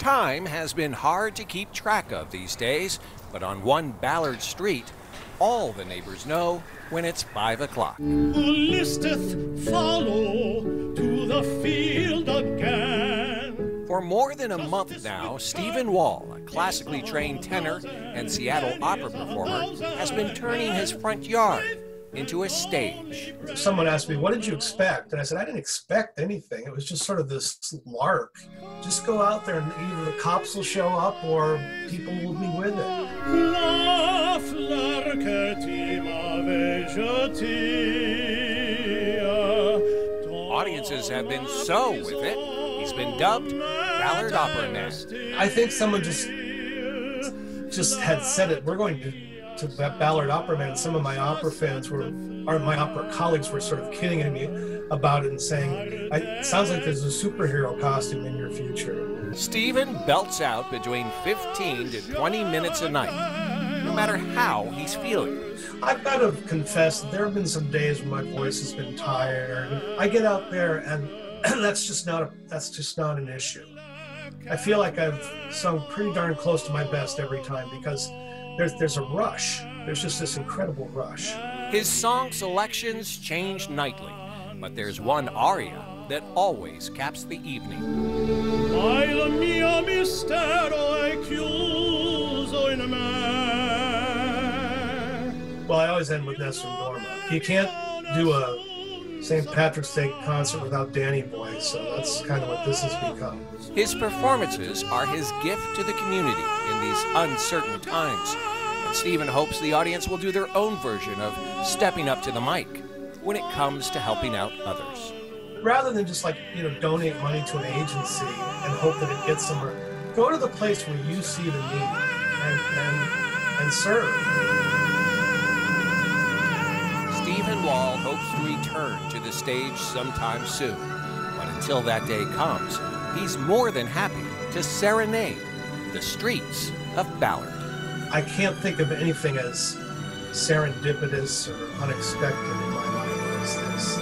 Time has been hard to keep track of these days, but on one Ballard Street, all the neighbors know when it's 5 o'clock. Listeth follow to the field again? For more than a month now, Stephen Wall, a classically trained tenor and Seattle opera performer, has been turning his front yard into a stage. Someone asked me, What did you expect? And I said, I didn't expect anything. It was just sort of this lark. Just go out there and either the cops will show up or people will be with it. La flarquetim avegetia. Audiences have been so with it, he's been dubbed Ballard Opera Man. I think someone just just had said it. We're going to to that Ballard Opera Man. Some of my opera fans were, or my opera colleagues were sort of kidding at me about it and saying, "It sounds like there's a superhero costume in your future." Stephen belts out between 15 to 20 minutes a night, no matter how he's feeling. I've got to confess, there have been some days when my voice has been tired. I get out there, and that's just not a, that's just not an issue. I feel like I've sung pretty darn close to my best every time because there's there's a rush. There's just this incredible rush. His song selections change nightly, but there's one aria that always caps the evening. Il mio mistero è chiuso in me. Well, I always end with Nessun dorma. You can't do a St. Patrick's Day concert without Danny Boy, so that's kind of what this has become. His performances are his gift to the community in these uncertain times. And Stephen hopes the audience will do their own version of stepping up to the mic when it comes to helping out others. Rather than just like, you know, donate money to an agency and hope that it gets somewhere, go to the place where you see the need and, and, and serve. Stephen Wall hopes to return to the stage sometime soon. But until that day comes, he's more than happy to serenade the streets of Ballard. I can't think of anything as serendipitous or unexpected in my life as this.